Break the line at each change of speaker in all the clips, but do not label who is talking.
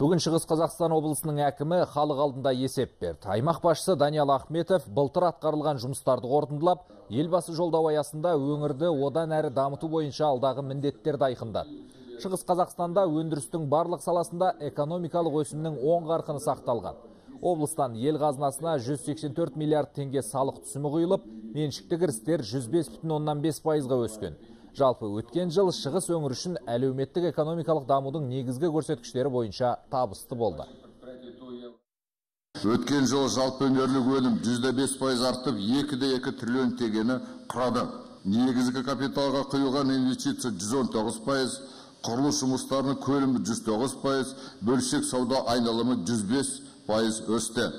Бүгін Шығыс Қазақстан облысының әкімі халық алдында есеп берді. Аймақ басшысы Даниал Ахметов былтыр атқарылған жұмыстарды қорытындылап, елбасы жолдау аясында өңірді одан әрі дамыту бойынша алдағы міндеттерді айқындады. Шығыс Қазақстанда өндірістің барлық саласында экономикалық өсімнің оң қарқыны сақталған. Облыстан ел қазынасына 184 миллиард теңге салық түсімі құйылып, меншікті кірістер 105,5 пайызға өскен. Жалпы өткен жыл шығыс өңір үшін әлеуметтік экономикалық дамудың негізгі көрсеткіштері бойынша табысты болды.
Өткен жыл жалпы өнерлік өнім 105 пайыз артып, 2,2 триллион теңгені құрады. Негізгі капиталға құйылған инвестиция 119 пайыз, құрылыс жұмыстарының көлемі 109 пайыз, бөлшек сауда айналымы 105 пайыз өсті.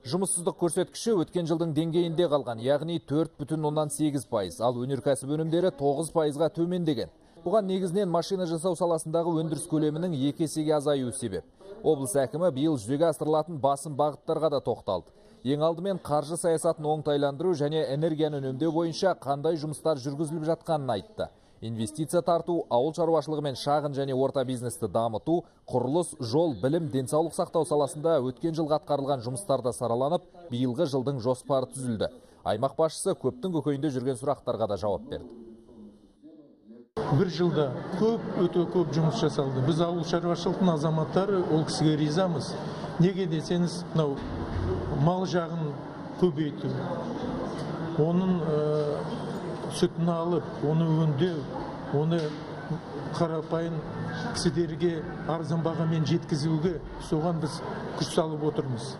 Жұмыссыздық көрсеткіші өткен жылдың деңгейінде қалған, яғни 4,8 пайыз, ал өнеркәсіп өнімдері 9 пайызға төмендеген. Бұған негізінен машина жасау саласындағы өндіріс көлемінің екі есеге азаюы себеп. Облыс әкімі биыл жүзеге асырылатын басым бағыттарға да тоқталды. Ең алдымен қаржы саясатын оңтайландыру және энергияны үнемдеу бойынша қандай жұмыстар жүргізіліп жатқанын айтты инвестиция тарту ауыл шаруашылығы мен шағын және орта бизнесті дамыту құрылыс жол білім денсаулық сақтау саласында өткен жылға атқарылған жұмыстарда сараланып биылғы жылдың жоспары түзілді. Аймақ басшысы көптің көкейінде жүрген сұрақтарға да жауап берді.
Бір жылда көп өте көп жұмыс жасалды. Біз ауыл шаруашылықтың азаматтары ол кісіге ризамыз. Неге десеңіз мынау мал жағын көбейту. Оның сүтін алып оны өңдеу оны қарапайым кісілерге арзан бағамен жеткізуге соған біз күш салып отырмыз.